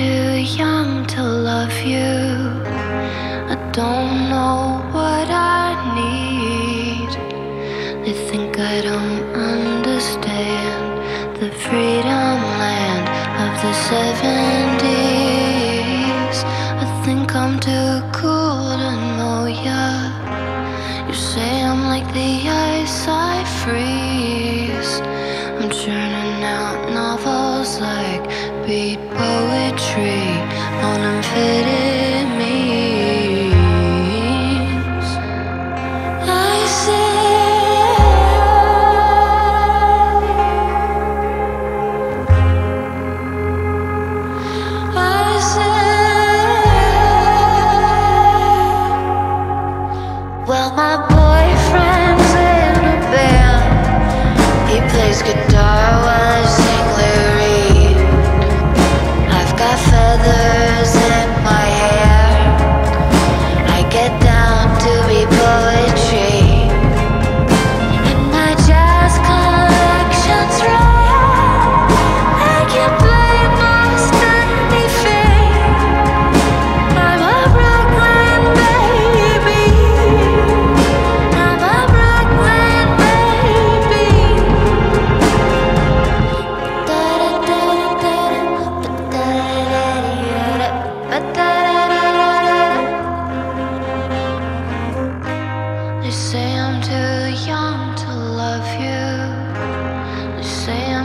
too young to love you. I don't know what I need. They think I don't understand the freedom land of the 70s. I think I'm too cool to know ya. You say I'm like the ice I freeze. I'm churning. tree.